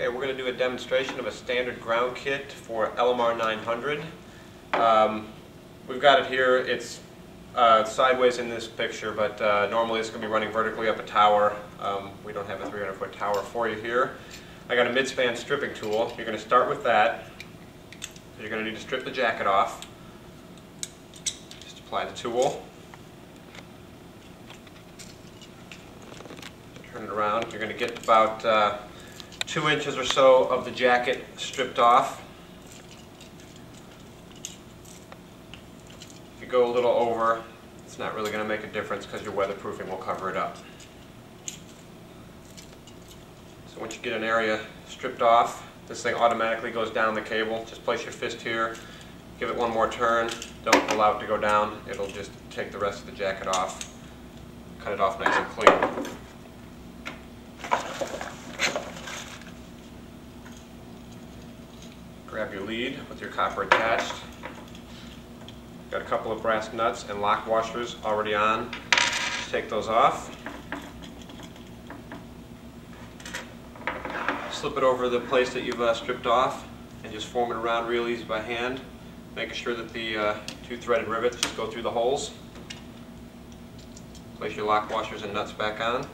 Okay, we're going to do a demonstration of a standard ground kit for LMR 900. Um, we've got it here, it's uh, sideways in this picture, but uh, normally it's going to be running vertically up a tower. Um, we don't have a 300 foot tower for you here. I got a midspan stripping tool. You're going to start with that. You're going to need to strip the jacket off. Just apply the tool. Turn it around. You're going to get about uh, two inches or so of the jacket stripped off. If you go a little over, it's not really going to make a difference because your weatherproofing will cover it up. So once you get an area stripped off, this thing automatically goes down the cable. Just place your fist here, give it one more turn, don't allow it to go down. It'll just take the rest of the jacket off, cut it off nice and clean. Grab your lead with your copper attached. Got a couple of brass nuts and lock washers already on. Just take those off. Slip it over the place that you've uh, stripped off and just form it around real easy by hand. Making sure that the uh, two threaded rivets just go through the holes. Place your lock washers and nuts back on.